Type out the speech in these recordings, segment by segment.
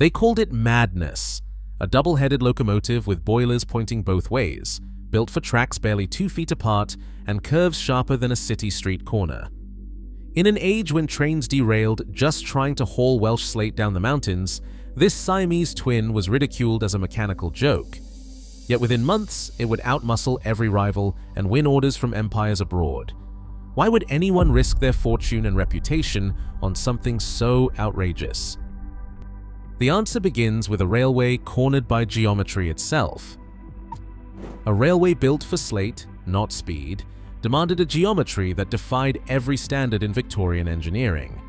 They called it Madness, a double-headed locomotive with boilers pointing both ways, built for tracks barely two feet apart and curves sharper than a city street corner. In an age when trains derailed just trying to haul Welsh slate down the mountains, this Siamese twin was ridiculed as a mechanical joke. Yet within months, it would outmuscle every rival and win orders from empires abroad. Why would anyone risk their fortune and reputation on something so outrageous? The answer begins with a railway cornered by geometry itself. A railway built for slate, not speed, demanded a geometry that defied every standard in Victorian engineering.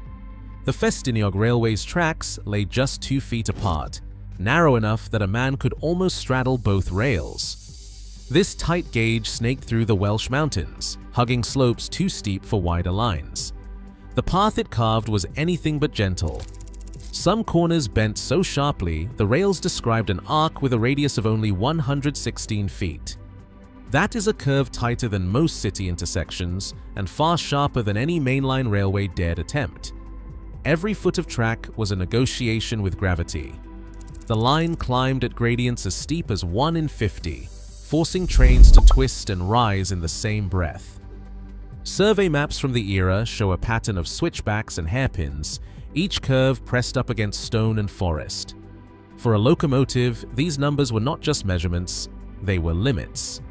The Ffestiniog Railway's tracks lay just two feet apart, narrow enough that a man could almost straddle both rails. This tight gauge snaked through the Welsh mountains, hugging slopes too steep for wider lines. The path it carved was anything but gentle. Some corners bent so sharply, the rails described an arc with a radius of only 116 feet. That is a curve tighter than most city intersections and far sharper than any mainline railway dared attempt. Every foot of track was a negotiation with gravity. The line climbed at gradients as steep as 1 in 50, forcing trains to twist and rise in the same breath. Survey maps from the era show a pattern of switchbacks and hairpins, each curve pressed up against stone and forest. For a locomotive, these numbers were not just measurements, they were limits.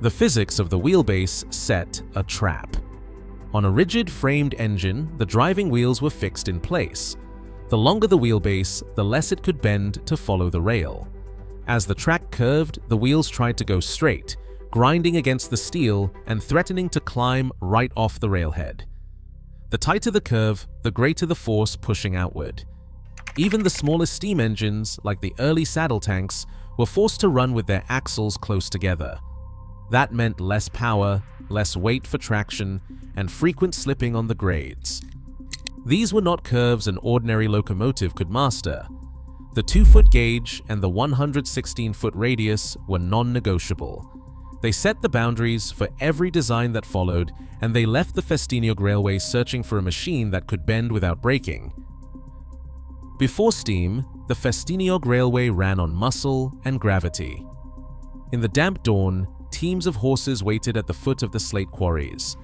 The physics of the wheelbase set a trap. On a rigid framed engine, the driving wheels were fixed in place. The longer the wheelbase, the less it could bend to follow the rail. As the track curved, the wheels tried to go straight, grinding against the steel and threatening to climb right off the railhead. The tighter the curve, the greater the force pushing outward. Even the smallest steam engines, like the early saddle tanks, were forced to run with their axles close together. That meant less power, less weight for traction, and frequent slipping on the grades. These were not curves an ordinary locomotive could master. The 2-foot gauge and the 116-foot radius were non-negotiable. They set the boundaries for every design that followed, and they left the Ffestiniog Railway searching for a machine that could bend without breaking. Before steam, the Ffestiniog Railway ran on muscle and gravity. In the damp dawn, teams of horses waited at the foot of the slate quarries.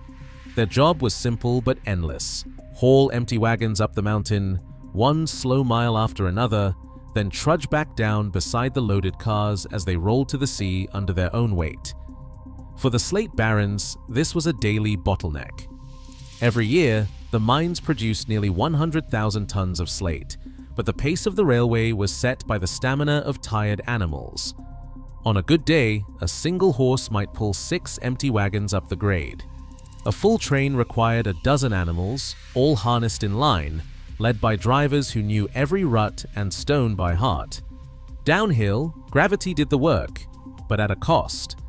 Their job was simple but endless. Haul empty wagons up the mountain, one slow mile after another, then trudge back down beside the loaded cars as they rolled to the sea under their own weight. For the slate barons, this was a daily bottleneck. Every year, the mines produced nearly 100,000 tons of slate, but the pace of the railway was set by the stamina of tired animals. On a good day, a single horse might pull six empty wagons up the grade. A full train required a dozen animals, all harnessed in line, led by drivers who knew every rut and stone by heart. Downhill, gravity did the work, but at a cost.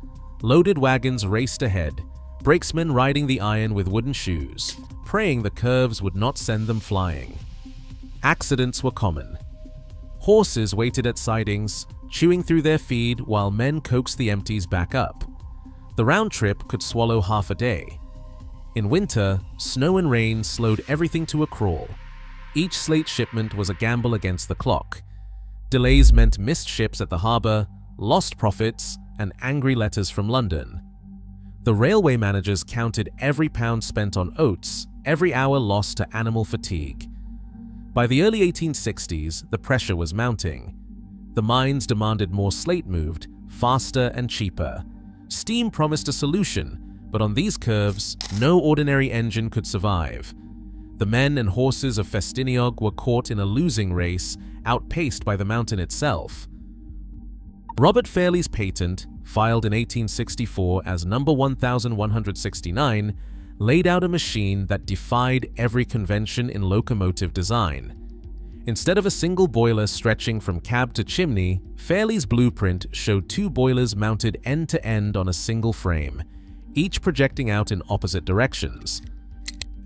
Loaded wagons raced ahead, brakesmen riding the iron with wooden shoes, praying the curves would not send them flying. Accidents were common. Horses waited at sidings, chewing through their feed while men coaxed the empties back up. The round trip could swallow half a day. In winter, snow and rain slowed everything to a crawl. Each slate shipment was a gamble against the clock. Delays meant missed ships at the harbour, lost profits, and angry letters from London. The railway managers counted every pound spent on oats, every hour lost to animal fatigue. By the early 1860s, the pressure was mounting. The mines demanded more slate moved, faster and cheaper. Steam promised a solution, but on these curves, no ordinary engine could survive. The men and horses of Ffestiniog were caught in a losing race, outpaced by the mountain itself. Robert Fairlie's patent, filed in 1864 as number 1169, laid out a machine that defied every convention in locomotive design. Instead of a single boiler stretching from cab to chimney, Fairlie's blueprint showed two boilers mounted end-to-end -end on a single frame, each projecting out in opposite directions.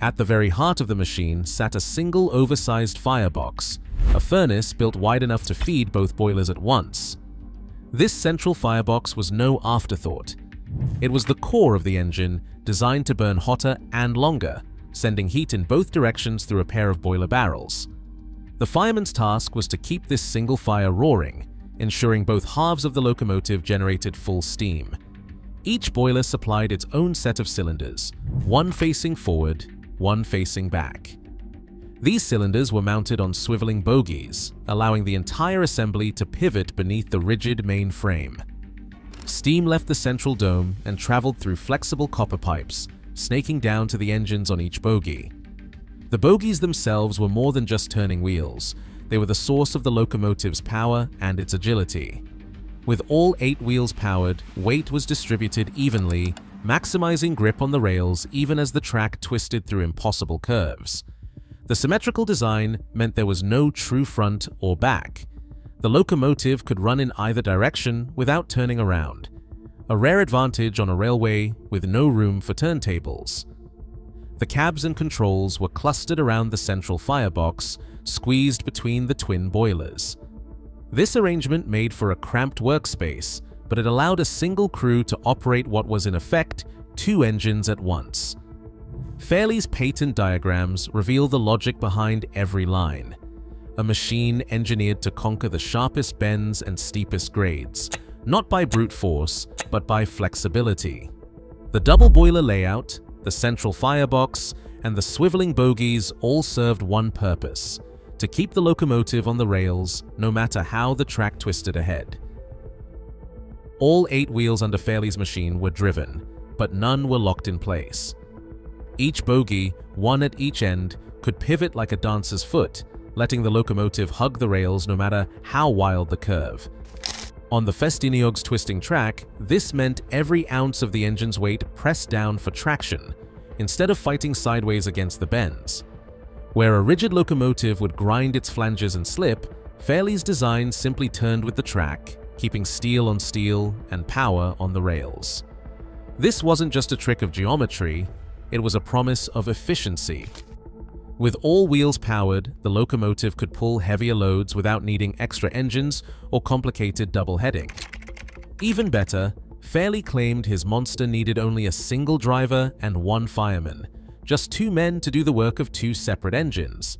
At the very heart of the machine sat a single oversized firebox, a furnace built wide enough to feed both boilers at once. This central firebox was no afterthought. It was the core of the engine, designed to burn hotter and longer, sending heat in both directions through a pair of boiler barrels. The fireman's task was to keep this single fire roaring, ensuring both halves of the locomotive generated full steam. Each boiler supplied its own set of cylinders, one facing forward, one facing back. These cylinders were mounted on swiveling bogies, allowing the entire assembly to pivot beneath the rigid main frame. Steam left the central dome and traveled through flexible copper pipes, snaking down to the engines on each bogie. The bogies themselves were more than just turning wheels. They were the source of the locomotive's power and its agility. With all eight wheels powered, weight was distributed evenly, maximizing grip on the rails even as the track twisted through impossible curves. The symmetrical design meant there was no true front or back, the locomotive could run in either direction without turning around, a rare advantage on a railway with no room for turntables. The cabs and controls were clustered around the central firebox, squeezed between the twin boilers. This arrangement made for a cramped workspace, but it allowed a single crew to operate what was in effect two engines at once. Fairlie's patent diagrams reveal the logic behind every line a machine engineered to conquer the sharpest bends and steepest grades, not by brute force, but by flexibility. The double boiler layout, the central firebox, and the swiveling bogies all served one purpose, to keep the locomotive on the rails no matter how the track twisted ahead. All eight wheels under Fairlie's machine were driven, but none were locked in place. Each bogie, one at each end, could pivot like a dancer's foot, letting the locomotive hug the rails no matter how wild the curve. On the Ffestiniog's twisting track, this meant every ounce of the engine's weight pressed down for traction, instead of fighting sideways against the bends. Where a rigid locomotive would grind its flanges and slip, Fairlie's design simply turned with the track, keeping steel on steel and power on the rails. This wasn't just a trick of geometry, it was a promise of efficiency, with all wheels powered, the locomotive could pull heavier loads without needing extra engines or complicated double heading. Even better, Fairlie claimed his monster needed only a single driver and one fireman, just two men to do the work of two separate engines.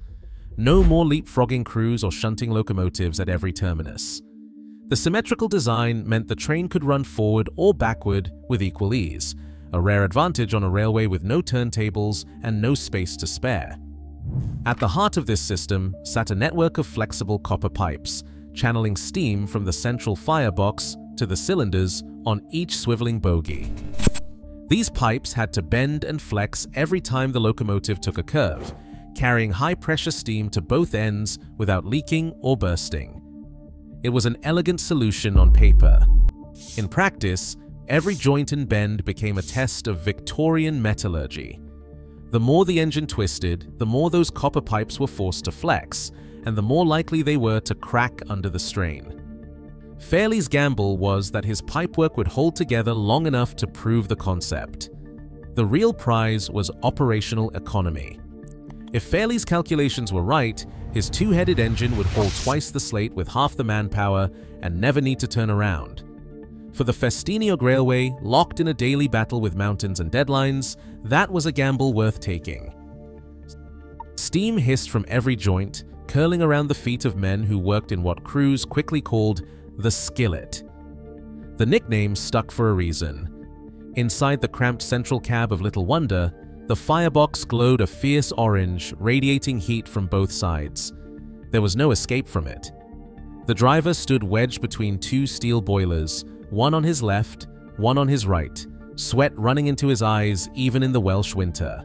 No more leapfrogging crews or shunting locomotives at every terminus. The symmetrical design meant the train could run forward or backward with equal ease, a rare advantage on a railway with no turntables and no space to spare. At the heart of this system sat a network of flexible copper pipes, channeling steam from the central firebox to the cylinders on each swiveling bogie. These pipes had to bend and flex every time the locomotive took a curve, carrying high-pressure steam to both ends without leaking or bursting. It was an elegant solution on paper. In practice, every joint and bend became a test of Victorian metallurgy. The more the engine twisted, the more those copper pipes were forced to flex, and the more likely they were to crack under the strain. Fairlie's gamble was that his pipework would hold together long enough to prove the concept. The real prize was operational economy. If Fairlie's calculations were right, his two-headed engine would haul twice the slate with half the manpower and never need to turn around. For the Ffestiniog Railway, locked in a daily battle with mountains and deadlines, that was a gamble worth taking. Steam hissed from every joint, curling around the feet of men who worked in what crews quickly called the skillet. The nickname stuck for a reason. Inside the cramped central cab of Little Wonder, the firebox glowed a fierce orange, radiating heat from both sides. There was no escape from it. The driver stood wedged between two steel boilers, one on his left, one on his right, sweat running into his eyes even in the Welsh winter.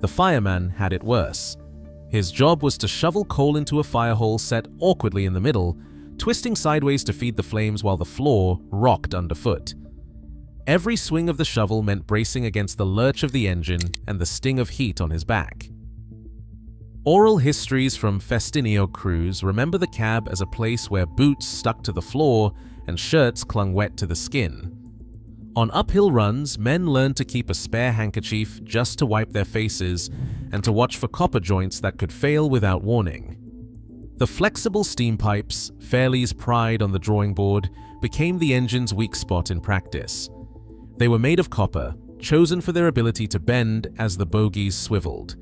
The fireman had it worse. His job was to shovel coal into a firehole set awkwardly in the middle, twisting sideways to feed the flames while the floor rocked underfoot. Every swing of the shovel meant bracing against the lurch of the engine and the sting of heat on his back. Oral histories from Ffestiniog crews remember the cab as a place where boots stuck to the floor and shirts clung wet to the skin. On uphill runs, men learned to keep a spare handkerchief just to wipe their faces and to watch for copper joints that could fail without warning. The flexible steam pipes, Fairlie's pride on the drawing board, became the engine's weak spot in practice. They were made of copper, chosen for their ability to bend as the bogies swiveled.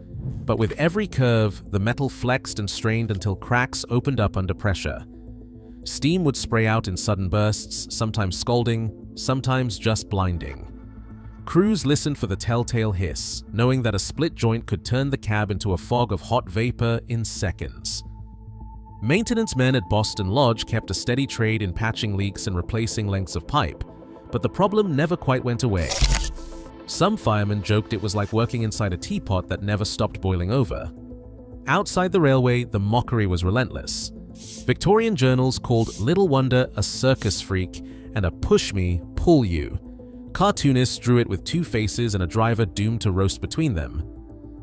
But with every curve, the metal flexed and strained until cracks opened up under pressure. Steam would spray out in sudden bursts, sometimes scalding, sometimes just blinding. Crews listened for the telltale hiss, knowing that a split joint could turn the cab into a fog of hot vapor in seconds. Maintenance men at Boston Lodge kept a steady trade in patching leaks and replacing lengths of pipe, but the problem never quite went away. Some firemen joked it was like working inside a teapot that never stopped boiling over. Outside the railway, the mockery was relentless. Victorian journals called Little Wonder a circus freak and a push me, pull you. Cartoonists drew it with two faces and a driver doomed to roast between them.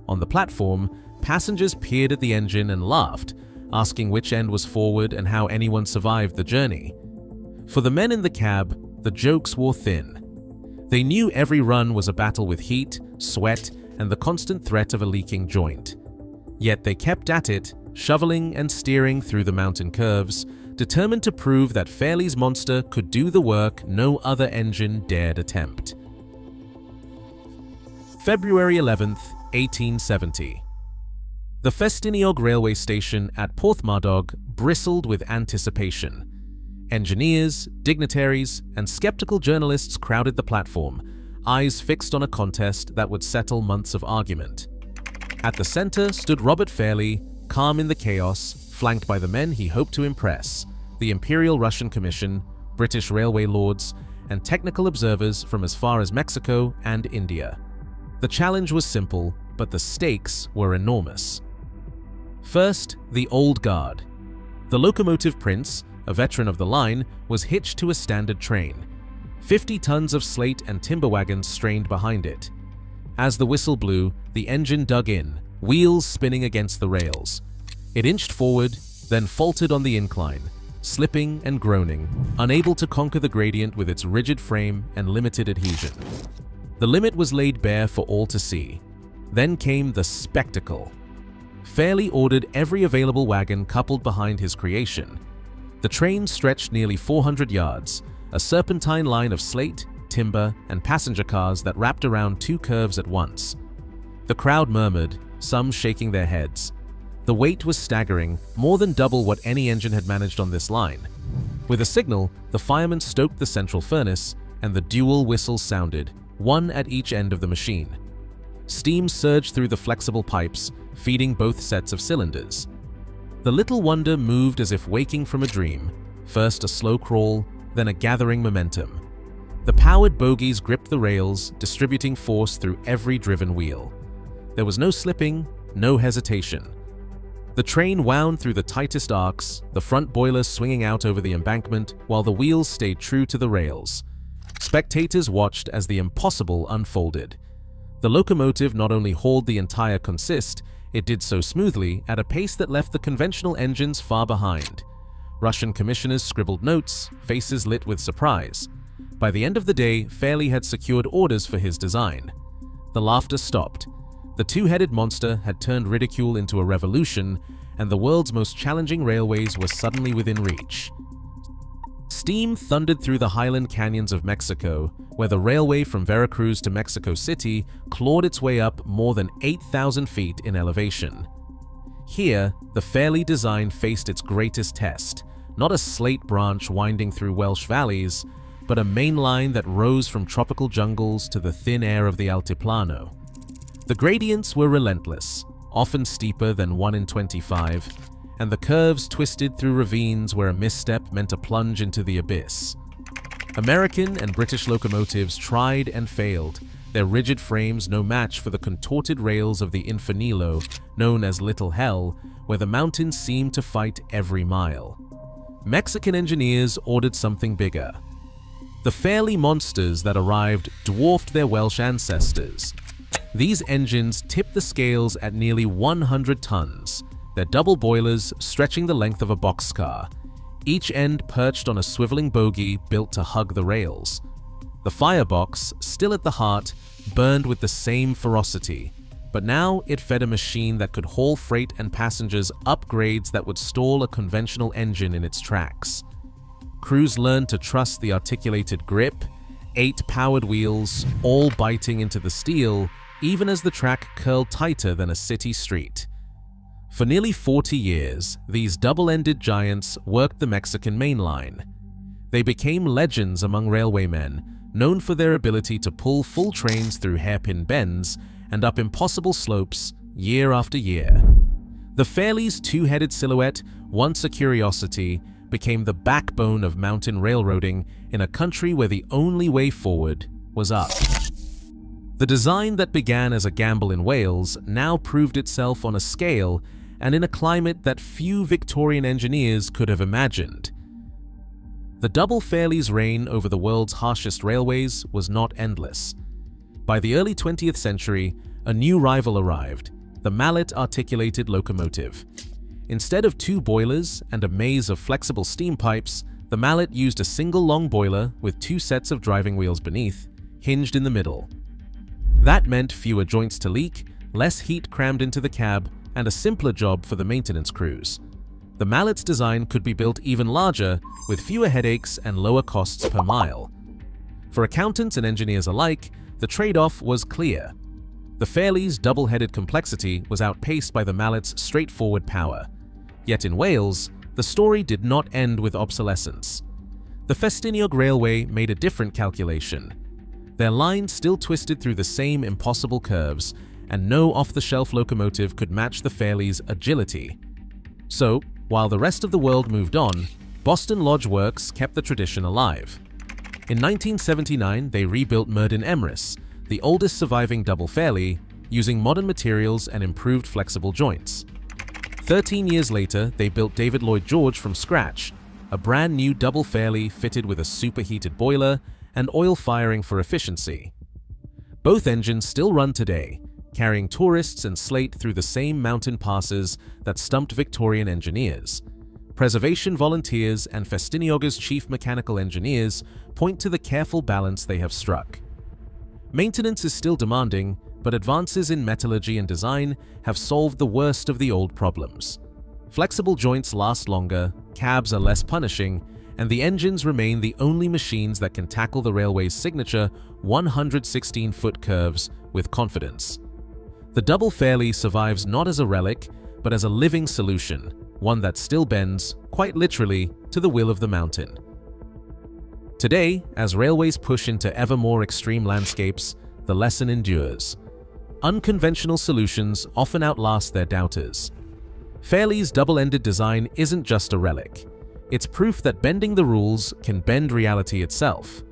On the platform, passengers peered at the engine and laughed, asking which end was forward and how anyone survived the journey. For the men in the cab, the jokes wore thin. They knew every run was a battle with heat, sweat, and the constant threat of a leaking joint. Yet they kept at it, shoveling and steering through the mountain curves, determined to prove that Fairlie's monster could do the work no other engine dared attempt. February 11th, 1870. The Ffestiniog railway station at Porthmadog bristled with anticipation. Engineers, dignitaries, and skeptical journalists crowded the platform, eyes fixed on a contest that would settle months of argument. At the center stood Robert Fairlie, calm in the chaos, flanked by the men he hoped to impress, the Imperial Russian Commission, British railway lords, and technical observers from as far as Mexico and India. The challenge was simple, but the stakes were enormous. First, the Old Guard. The locomotive prince, a veteran of the line, was hitched to a standard train. 50 tons of slate and timber wagons strained behind it. As the whistle blew, the engine dug in, wheels spinning against the rails. It inched forward, then faltered on the incline, slipping and groaning, unable to conquer the gradient with its rigid frame and limited adhesion. The limit was laid bare for all to see. Then came the spectacle. Fairlie ordered every available wagon coupled behind his creation. The train stretched nearly 400 yards, a serpentine line of slate, timber, and passenger cars that wrapped around two curves at once. The crowd murmured, some shaking their heads, the weight was staggering, more than double what any engine had managed on this line. With a signal, the firemen stoked the central furnace, and the dual whistles sounded, one at each end of the machine. Steam surged through the flexible pipes, feeding both sets of cylinders. The little wonder moved as if waking from a dream, first a slow crawl, then a gathering momentum. The powered bogies gripped the rails, distributing force through every driven wheel. There was no slipping, no hesitation. The train wound through the tightest arcs, the front boilers swinging out over the embankment while the wheels stayed true to the rails. Spectators watched as the impossible unfolded. The locomotive not only hauled the entire consist, it did so smoothly at a pace that left the conventional engines far behind. Russian commissioners scribbled notes, faces lit with surprise. By the end of the day, Fairlie had secured orders for his design. The laughter stopped, the two-headed monster had turned ridicule into a revolution, and the world's most challenging railways were suddenly within reach. Steam thundered through the highland canyons of Mexico, where the railway from Veracruz to Mexico City clawed its way up more than 8,000 feet in elevation. Here, the Fairlie design faced its greatest test, not a slate branch winding through Welsh valleys, but a main line that rose from tropical jungles to the thin air of the Altiplano. The gradients were relentless, often steeper than 1 in 25, and the curves twisted through ravines where a misstep meant a plunge into the abyss. American and British locomotives tried and failed, their rigid frames no match for the contorted rails of the Infiernillo, known as Little Hell, where the mountains seemed to fight every mile. Mexican engineers ordered something bigger. The Fairlie monsters that arrived dwarfed their Welsh ancestors, these engines tip the scales at nearly 100 tons, their double boilers stretching the length of a boxcar, each end perched on a swiveling bogie built to hug the rails. The firebox, still at the heart, burned with the same ferocity, but now it fed a machine that could haul freight and passengers upgrades that would stall a conventional engine in its tracks. Crews learned to trust the articulated grip, eight powered wheels, all biting into the steel, even as the track curled tighter than a city street. For nearly 40 years, these double-ended giants worked the Mexican main line. They became legends among railwaymen, known for their ability to pull full trains through hairpin bends and up impossible slopes year after year. The Fairlie's two-headed silhouette, once a curiosity, became the backbone of mountain railroading in a country where the only way forward was up. The design that began as a gamble in Wales now proved itself on a scale and in a climate that few Victorian engineers could have imagined. The double Fairlie's reign over the world's harshest railways was not endless. By the early 20th century, a new rival arrived, the Mallet articulated locomotive. Instead of two boilers and a maze of flexible steam pipes, the Mallet used a single long boiler with two sets of driving wheels beneath, hinged in the middle. That meant fewer joints to leak, less heat crammed into the cab, and a simpler job for the maintenance crews. The Mallet's design could be built even larger, with fewer headaches and lower costs per mile. For accountants and engineers alike, the trade-off was clear. The Fairlie's double-headed complexity was outpaced by the Mallet's straightforward power. Yet in Wales, the story did not end with obsolescence. The Ffestiniog Railway made a different calculation. Their line still twisted through the same impossible curves, and no off-the-shelf locomotive could match the Fairlie's agility. So, while the rest of the world moved on, Boston Lodge Works kept the tradition alive. In 1979, they rebuilt Merddin Emrys, the oldest surviving double Fairlie, using modern materials and improved flexible joints. Thirteen years later, they built David Lloyd George from scratch, a brand new double Fairlie fitted with a superheated boiler and oil firing for efficiency. Both engines still run today, carrying tourists and slate through the same mountain passes that stumped Victorian engineers. Preservation volunteers and Ffestiniog's chief mechanical engineers point to the careful balance they have struck. Maintenance is still demanding, but advances in metallurgy and design have solved the worst of the old problems. Flexible joints last longer, cabs are less punishing, and the engines remain the only machines that can tackle the railway's signature 116-foot curves with confidence. The double Fairlie survives not as a relic, but as a living solution, one that still bends, quite literally, to the will of the mountain. Today, as railways push into ever more extreme landscapes, the lesson endures. Unconventional solutions often outlast their doubters. Fairlie's double-ended design isn't just a relic. It's proof that bending the rules can bend reality itself.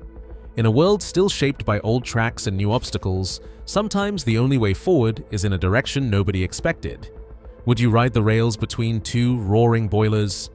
In a world still shaped by old tracks and new obstacles, sometimes the only way forward is in a direction nobody expected. Would you ride the rails between two roaring boilers,